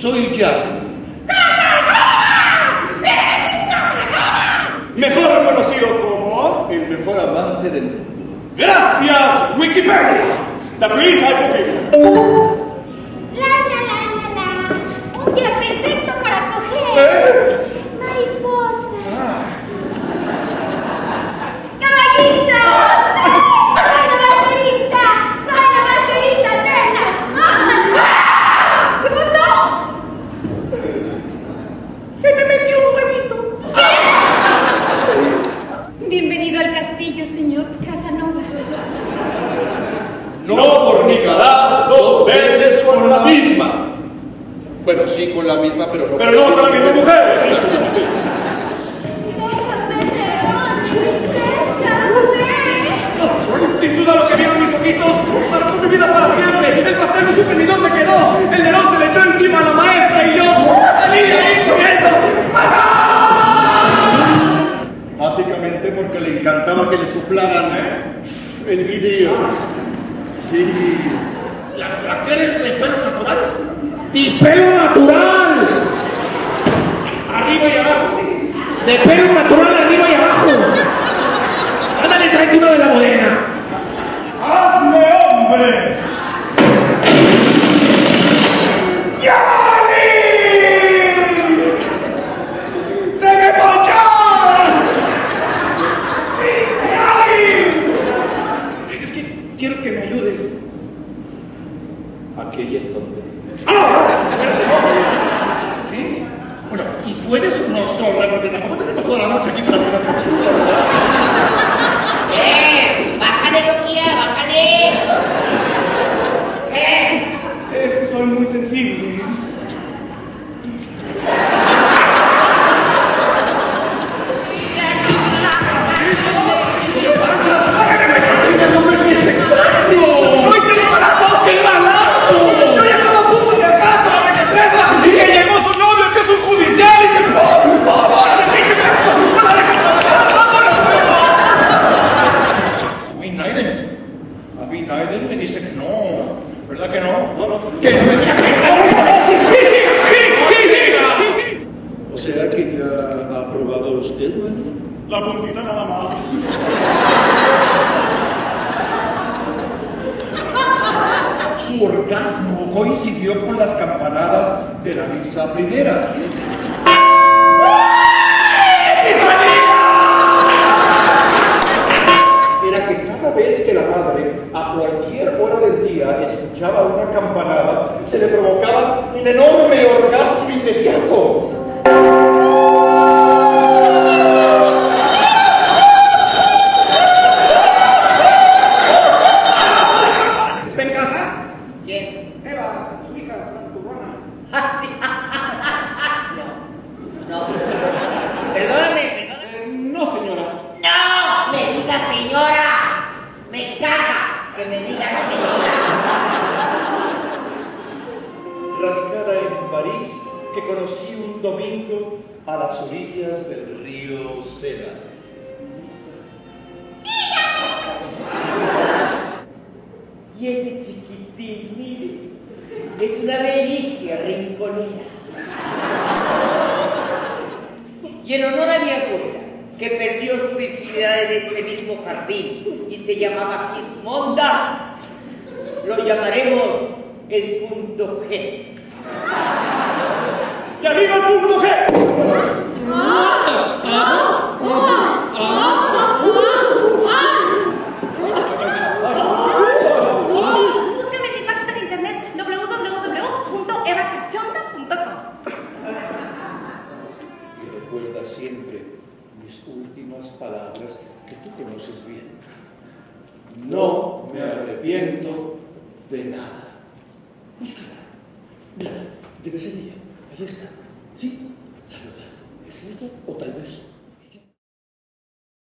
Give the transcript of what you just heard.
soy Jan. ¡Casanova! ¡Eres Casanova! Mejor conocido como El mejor amante del mundo. Gracias, Wikipedia. Te feliz al. La la la la la. Un día perfecto para coger. ¿Eh? Mariposa. ¡Caballito! ¡Soy la Margarita! ¡Soy la Margarita Tela! ¡Ah! ¿Qué pasó? Se me metió un huevito. Bienvenido al castillo, señor Casanova. No fornicarás dos veces con la misma. Bueno, sí, con la misma, pero no. Pero no con la misma mujer. Déjame, Nerón. Déjame. Sin duda lo que vieron mis ojitos marcó mi vida para siempre. El pastel no supe ni dónde quedó. El le encantaba que le soplaran ¿eh? el vidrio. Sí. ¿La, la quieres de pelo natural? ¡Y pelo natural! Arriba y abajo. De pelo natural arriba y abajo. Ándale, tráete uno de la bodega. ¡Hazme hombre! ¡Yani! ¡Se me ponchó! ¡Ay! Es que quiero que me ayudes. Donde. ¿Sí? Bueno, y puedes no sola, porque tampoco tenemos toda la noche aquí para ver ¡Eh! ¡Bájale, Doquía! ¡Bájale! ¡Eh! Es que soy muy sensible. ¡Ay, qué balazo! ¡Qué balazo! Yo ya estaba a punto de acá para mequetrefa y que llegó su novio que es un judicial y que ¡pum! ¡Pum! ¡Órale, pinche viejo! ¡Órale, vámonos, vámonos! A mí Naiden. A mí Naiden me dice que no. ¿Verdad que no? No, no. Que no me diga que no. ¡Sí, sí, sí, sí, sí, sí! O sea que ya ha aprobado usted, ¿no? La puntita nada más. Su orgasmo coincidió con las campanadas de la misa primera. A cualquier hora del día, escuchaba una campanada, se le provocaba un enorme orgasmo inmediato. Que conocí un domingo a las orillas del río Sena. Y ese chiquitín, mire, es una delicia rinconera. Y en honor a mi abuela, que perdió su virginidad en este mismo jardín y se llamaba Gismonda, lo llamaremos el punto G. ¡Y arriba el punto G! Búsqueme mi página de internet www.evacachonda.com. Y recuerda siempre mis últimas palabras que tú conoces bien. No me arrepiento de nada. Búscala. Mira, debe ser ella. Ahí está.